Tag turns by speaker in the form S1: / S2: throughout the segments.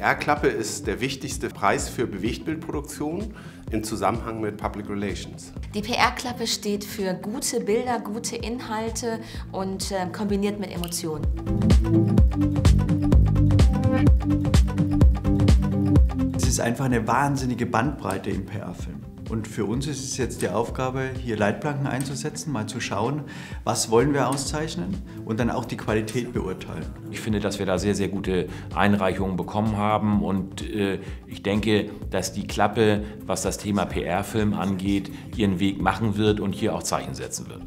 S1: PR-Klappe ist der wichtigste Preis für Bewegtbildproduktion im Zusammenhang mit Public Relations.
S2: Die PR-Klappe steht für gute Bilder, gute Inhalte und äh, kombiniert mit Emotionen.
S3: Es ist einfach eine wahnsinnige Bandbreite im PR-Film. Und für uns ist es jetzt die Aufgabe, hier Leitplanken einzusetzen, mal zu schauen, was wollen wir auszeichnen und dann auch die Qualität beurteilen.
S4: Ich finde, dass wir da sehr, sehr gute Einreichungen bekommen haben und äh, ich denke, dass die Klappe, was das Thema PR-Film angeht, ihren Weg machen wird und hier auch Zeichen setzen wird.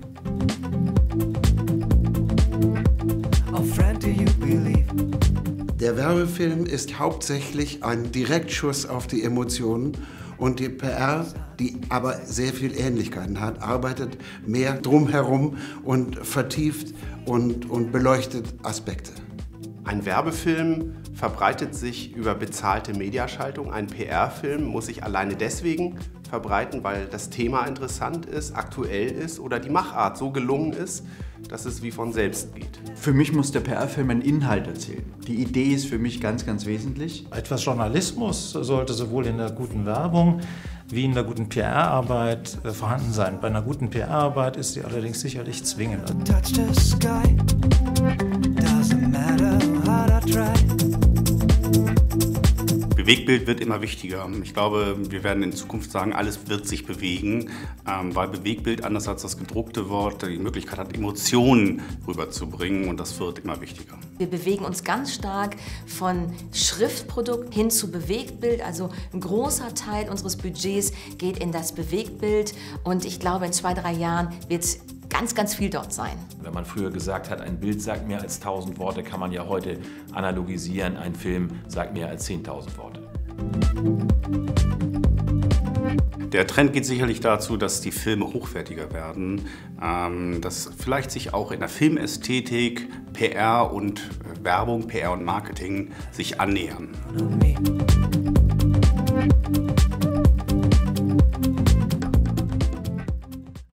S5: Der Werbefilm ist hauptsächlich ein Direktschuss auf die Emotionen und die PR, die aber sehr viel Ähnlichkeiten hat, arbeitet mehr drumherum und vertieft und, und beleuchtet Aspekte.
S1: Ein Werbefilm verbreitet sich über bezahlte Mediaschaltung. Ein PR-Film muss sich alleine deswegen verbreiten, weil das Thema interessant ist, aktuell ist oder die Machart so gelungen ist, dass es wie von selbst geht.
S3: Für mich muss der PR-Film einen Inhalt erzählen. Die Idee ist für mich ganz, ganz wesentlich.
S6: Etwas Journalismus sollte sowohl in der guten Werbung wie in der guten PR-Arbeit äh, vorhanden sein. Bei einer guten PR-Arbeit ist sie allerdings sicherlich zwingend.
S7: Bewegtbild wird immer wichtiger. Ich glaube, wir werden in Zukunft sagen, alles wird sich bewegen, ähm, weil Bewegtbild, anders als das gedruckte Wort, die Möglichkeit hat, Emotionen rüberzubringen und das wird immer wichtiger.
S2: Wir bewegen uns ganz stark von Schriftprodukt hin zu Bewegtbild. Also ein großer Teil unseres Budgets geht in das Bewegtbild und ich glaube, in zwei, drei Jahren wird es ganz, ganz viel dort sein.
S4: Wenn man früher gesagt hat, ein Bild sagt mehr als 1000 Worte, kann man ja heute analogisieren, ein Film sagt mehr als 10.000 Worte.
S7: Der Trend geht sicherlich dazu, dass die Filme hochwertiger werden, ähm, dass vielleicht sich auch in der Filmästhetik PR und äh, Werbung, PR und Marketing sich annähern.